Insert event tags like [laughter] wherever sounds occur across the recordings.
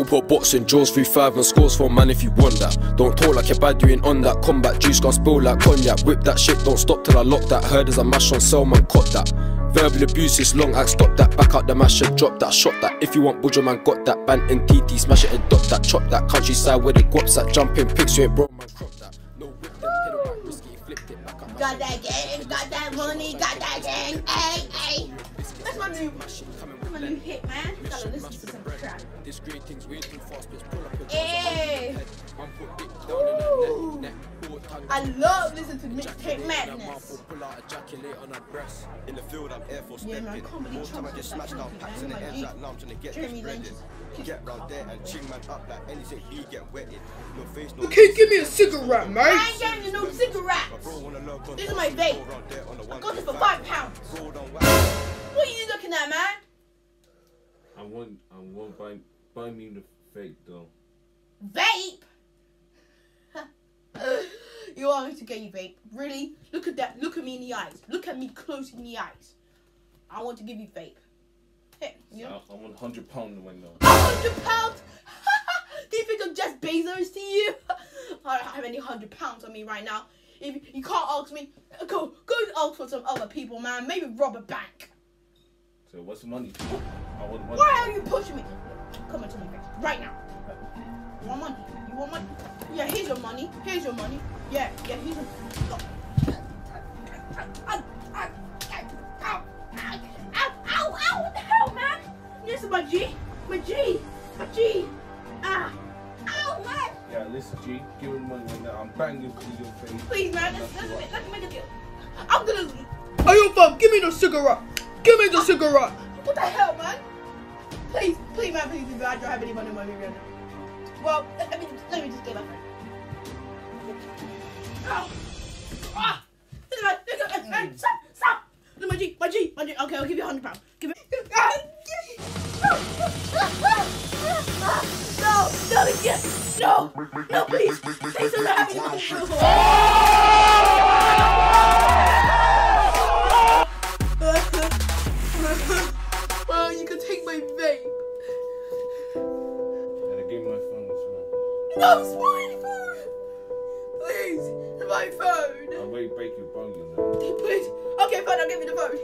Robot boxing, jaws 3-5 and scores for man if you want that. Don't talk like you're bad, ain't on that. Combat juice gon' spill like cognac. Whip that shit, don't stop till I lock that. Heard as a mash on cell, man, caught that. Verbal abuse is long, I stop that. Back out the mash and drop that, shot that. If you want Budger man, got that. Ban and TT, smash it and dot that. Chop that. Countryside where the guaps at. Jumping pics, you ain't bro, man, crop that. No whip, them pedal back, risky, flipped it back up. Got that gang, got that money, got that gang. Hey, hey. That's my new, that's my new hit, man. This green thing's way too fast, bitch. Pull up your Hey. Man put dick down in her neck, neck. I love listening to mixtape That madness. mouthful, pull out ejaculate on her breast. In the field, I'm Air Force Yeah, man, stepping. comedy More time I chunks get like smashed that, down man. packs in the Like ends me. like now I'm trying to get Jeremy this breaded. Get round there and ching man up like anything he get wetted. No face, no Okay, give me a cigarette, mate. I ain't getting no cigarettes. bro wanna learn gun This is my so vape. go round the I got it for five want, I want buy, buy me the fake though. Vape? [laughs] you want me to get you vape? Really? Look at that. Look at me in the eyes. Look at me close in the eyes. I want to give you vape. Hey, you? I, want hundred pound right now. A hundred pounds? [laughs] Do you think I'm Jeff Bezos to you? [laughs] I don't have any hundred pounds on me right now. If you, you can't ask me, go go ask for some other people, man. Maybe rob a bank. So what's the money? I want money. Why are you pushing me? Come into my face right now. You want money? You want money? Yeah, here's your money. Here's your money. Yeah, yeah, here's your. Ow, ow, ow, ow, ow, ow, ow, what the hell, man? This is my G, my G, my G. Ah, ow, man. Yeah, listen, G, give me money right now. I'm banging for your face. Please, man, let's, let's, make- let's make a deal. I'm gonna. Hey, yo, fam, give me the cigarette. Give me the cigarette. What the hell, man? Please, please, man, please, please, I don't have any money on my right now. Well, let me, let me just get up there. Ow! Ah! This is my, this is my, hey, stop, stop! No, my G, my G, my G. Okay, I'll give you a hundred pounds. Give it. [laughs] Ah, No, no, yes, no, no, please, please don't have any money. No, it's my phone. Please, my phone. I'm way break your bone, you know. Please. Okay, fine, I'll give you the phone.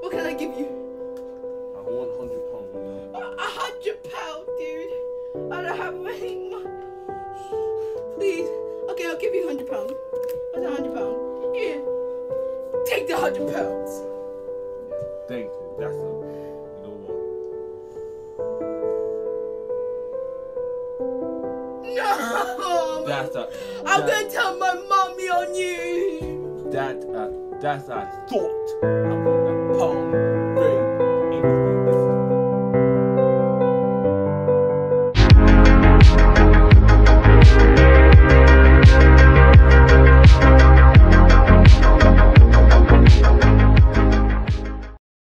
What can I give you? I want hundred pound right now. A hundred pounds, dude. I don't have any money. Please. Okay, I'll give you hundred pounds. What's a hundred pounds? Here. Take the hundred pounds. Thank you. That's a, No. what? That's a. I'm that- gonna tell my mommy on you. That uh, that's I thought I want a pound